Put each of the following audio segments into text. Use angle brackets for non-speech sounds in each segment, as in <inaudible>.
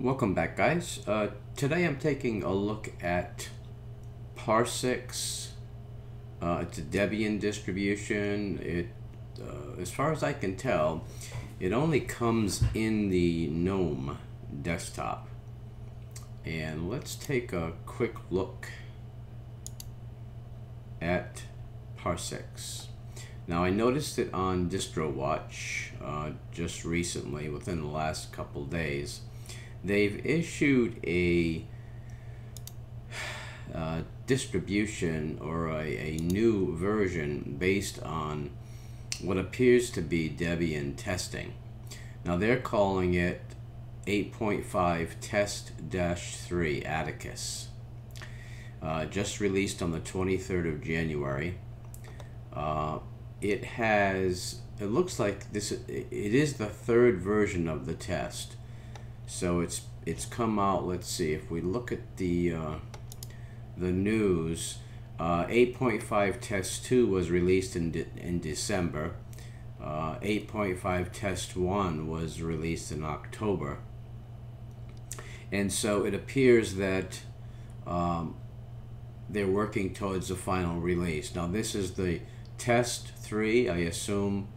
Welcome back guys. Uh, today I'm taking a look at Parsix. Uh, it's a Debian distribution. It, uh, as far as I can tell, it only comes in the GNOME desktop. And let's take a quick look at Parsix. Now I noticed it on DistroWatch uh, just recently, within the last couple days they've issued a uh, distribution or a, a new version based on what appears to be Debian testing. Now they're calling it 8.5 test-3 Atticus. Uh, just released on the 23rd of January. Uh, it has, it looks like this, it is the third version of the test. So it's it's come out. Let's see if we look at the uh, the news. Uh, 8.5 test 2 was released in de in December. Uh, 8.5 test 1 was released in October. And so it appears that um, they're working towards the final release. Now this is the test 3. I assume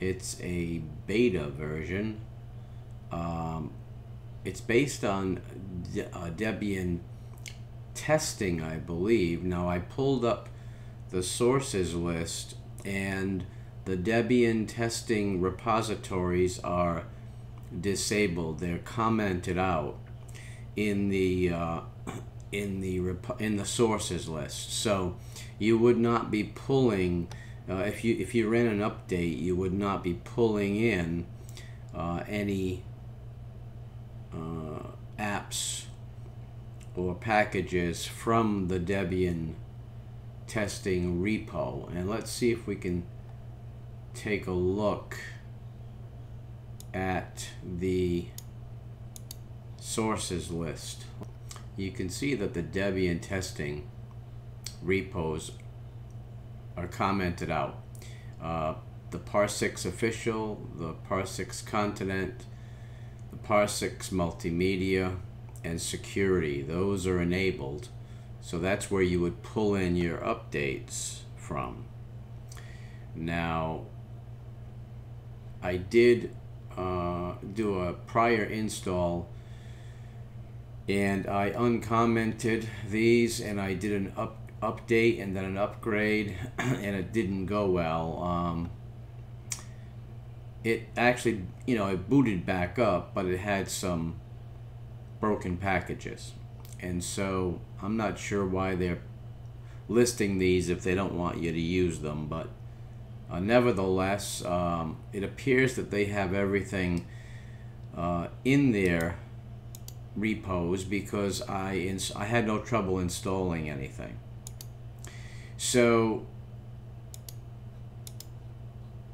it's a beta version. Um, it's based on De uh, Debian testing, I believe. Now, I pulled up the sources list, and the Debian testing repositories are disabled. They're commented out in the uh, in the in the sources list. So you would not be pulling uh, if you if you ran an update, you would not be pulling in uh, any uh, apps or packages from the Debian testing repo. And let's see if we can take a look at the sources list. You can see that the Debian testing repos are commented out. Uh, the Parsix official, the Parsix continent, Parsix multimedia and security. Those are enabled. So that's where you would pull in your updates from. Now I did uh, do a prior install and I uncommented these and I did an up update and then an upgrade <clears throat> and it didn't go well. Um, it actually, you know, it booted back up, but it had some broken packages. And so I'm not sure why they're listing these if they don't want you to use them, but uh, nevertheless, um, it appears that they have everything uh, in their repos because I, I had no trouble installing anything. So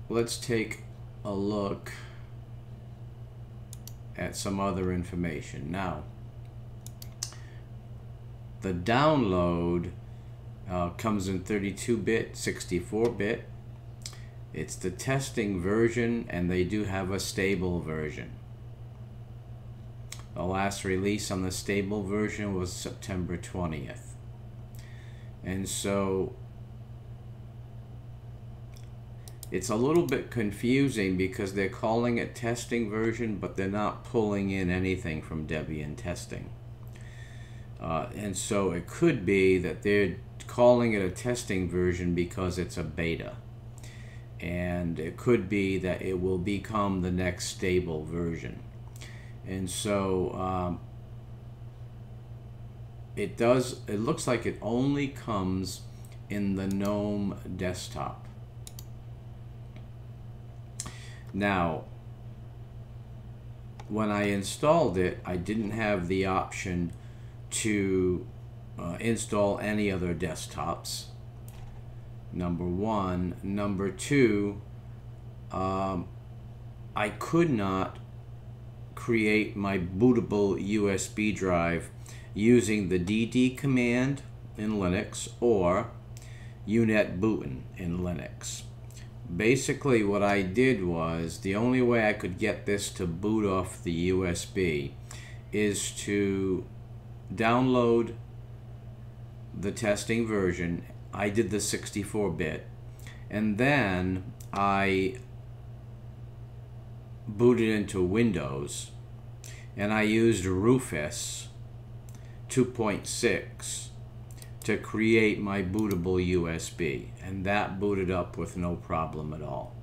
let's take a look at some other information. Now, the download uh, comes in 32-bit, 64-bit. It's the testing version, and they do have a stable version. The last release on the stable version was September 20th. And so it's a little bit confusing because they're calling it testing version, but they're not pulling in anything from Debian testing. Uh, and so it could be that they're calling it a testing version because it's a beta. And it could be that it will become the next stable version. And so um, it does, it looks like it only comes in the GNOME desktop. Now, when I installed it, I didn't have the option to uh, install any other desktops. Number one. Number two, um, I could not create my bootable USB drive using the dd command in Linux or unetbootin in Linux basically what I did was the only way I could get this to boot off the USB is to download the testing version. I did the 64-bit. And then I booted into Windows and I used Rufus 2.6 to create my bootable USB and that booted up with no problem at all.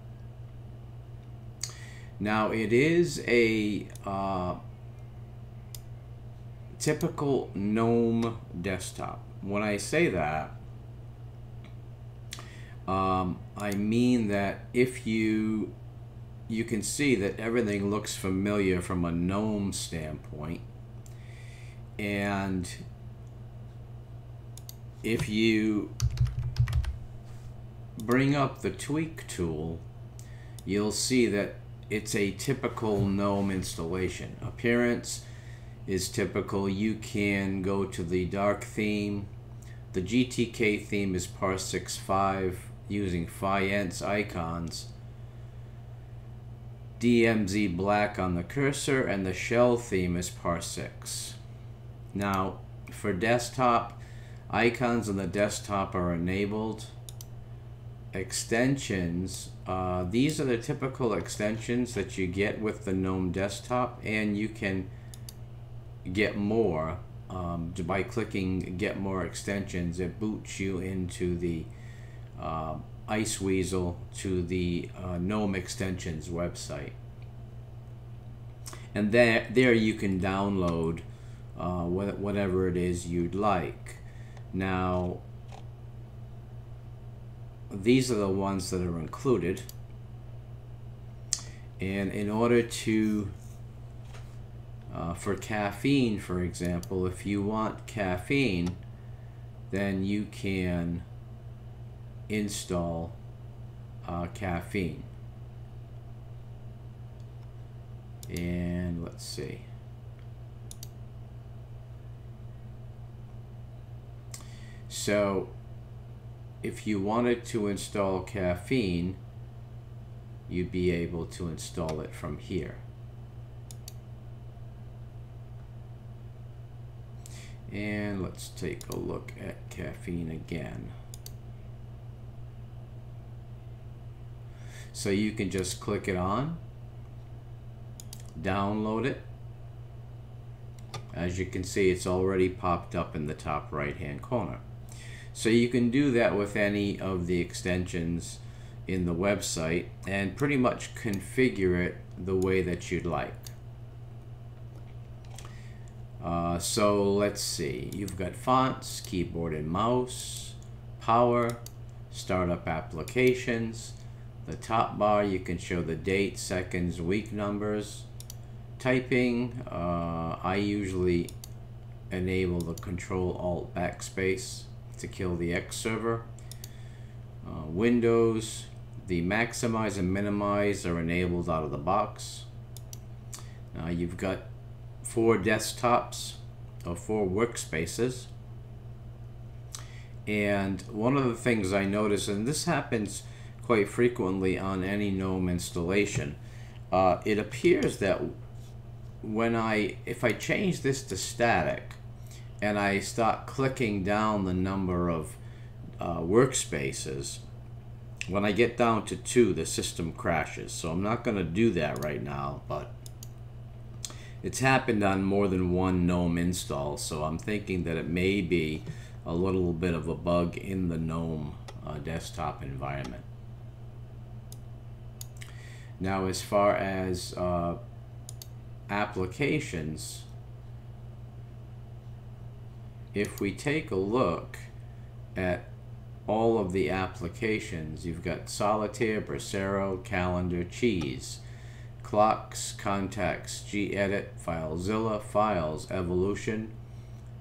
Now it is a uh, typical GNOME desktop. When I say that, um, I mean that if you you can see that everything looks familiar from a GNOME standpoint and if you bring up the tweak tool you'll see that it's a typical GNOME installation. Appearance is typical. You can go to the dark theme. The GTK theme is Parsix 5 using Faenza icons. DMZ black on the cursor and the shell theme is Parsix. Now for desktop, icons on the desktop are enabled. Extensions, uh, these are the typical extensions that you get with the GNOME desktop and you can get more um, by clicking get more extensions it boots you into the uh, Iceweasel to the uh, GNOME extensions website. And there, there you can download uh, whatever it is you'd like now these are the ones that are included. And in order to uh, for caffeine for example if you want caffeine then you can install uh, caffeine. And let's see so if you wanted to install caffeine, you'd be able to install it from here. And let's take a look at caffeine again. So you can just click it on, download it. As you can see, it's already popped up in the top right hand corner. So you can do that with any of the extensions in the website and pretty much configure it the way that you'd like. Uh, so let's see, you've got fonts, keyboard and mouse, power, startup applications, the top bar you can show the date, seconds, week numbers, typing, uh, I usually enable the control alt backspace to kill the X server. Uh, Windows, the maximize and minimize are enabled out of the box. Now you've got four desktops or four workspaces. And one of the things I notice, and this happens quite frequently on any GNOME installation, uh, it appears that when I, if I change this to static, and I start clicking down the number of uh, workspaces, when I get down to two, the system crashes. So I'm not going to do that right now, but it's happened on more than one GNOME install, so I'm thinking that it may be a little bit of a bug in the GNOME uh, desktop environment. Now, as far as uh, applications, if we take a look at all of the applications, you've got Solitaire, Brasero, Calendar, Cheese, Clocks, Contacts, gedit, FileZilla, Files, Evolution,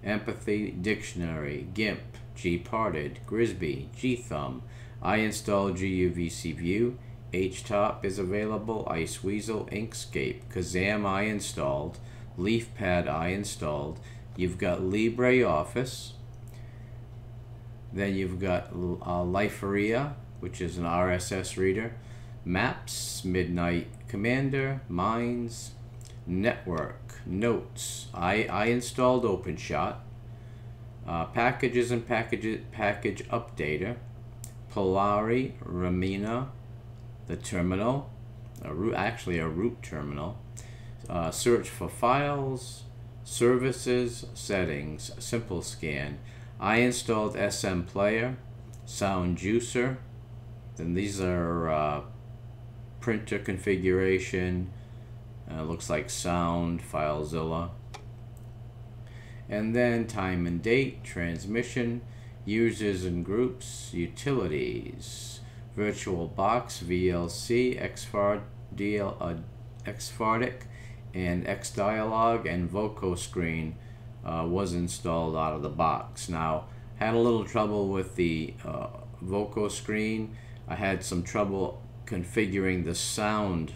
Empathy, Dictionary, GIMP, gparted, Grisby, gthumb, I install GUVC View, HTOP is available, Iceweasel, Inkscape, Kazam I installed, LeafPad I installed, You've got LibreOffice. Then you've got uh, Liferea, which is an RSS reader. Maps, Midnight Commander, Minds, network, notes. I, I installed OpenShot. Uh, packages and package, package updater. Polari, Remmina, the terminal, a root, actually a root terminal. Uh, search for files, services, settings, simple scan. I installed SM Player, Sound Juicer. Then these are uh, printer configuration. Uh, looks like Sound, FileZilla. And then time and date, transmission, users and groups, utilities, VirtualBox, VLC, XFAR, DL, uh, and XDialog and VokoScreen uh, was installed out of the box. Now, had a little trouble with the uh, VokoScreen. I had some trouble configuring the sound.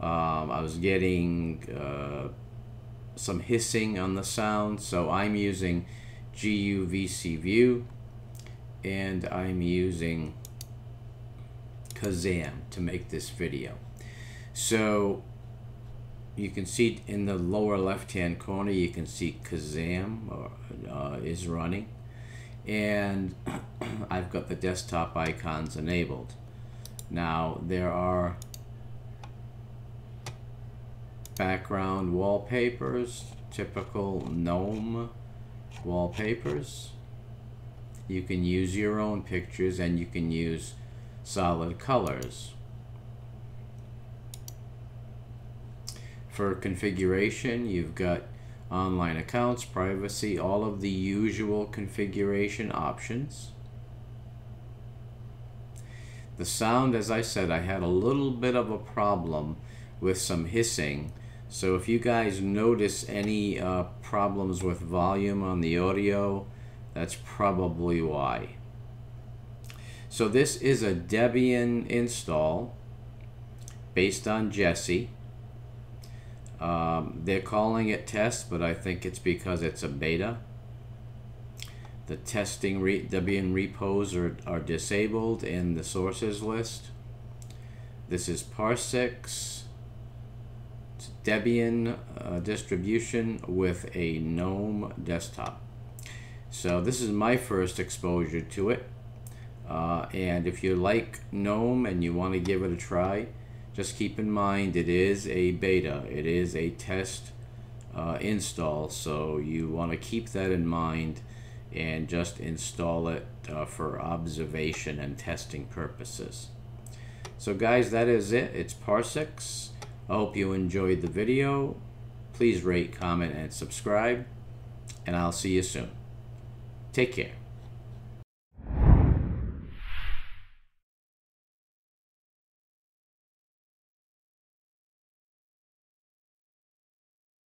Um, I was getting uh, some hissing on the sound, so I'm using GUVC View and I'm using Kazam to make this video. So you can see in the lower left hand corner. You can see Kazam uh, is running. And <clears throat> I've got the desktop icons enabled. Now there are background wallpapers typical GNOME wallpapers. You can use your own pictures and you can use solid colors For configuration, you've got online accounts, privacy, all of the usual configuration options. The sound, as I said, I had a little bit of a problem with some hissing. So if you guys notice any uh, problems with volume on the audio, that's probably why. So this is a Debian install based on Jessie. Um, they're calling it test, but I think it's because it's a beta. The testing re Debian repos are, are disabled in the sources list. This is Parsix Debian uh, distribution with a GNOME desktop. So this is my first exposure to it. Uh, and if you like GNOME and you want to give it a try, just keep in mind it is a beta. It is a test uh, install so you want to keep that in mind and just install it uh, for observation and testing purposes. So guys that is it. It's Parsix. I hope you enjoyed the video. Please rate comment and subscribe and I'll see you soon. Take care